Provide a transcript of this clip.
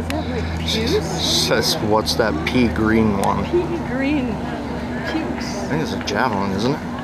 Is? Says, what's that pea green one? Pea green puce. I think it's a javelin, isn't it?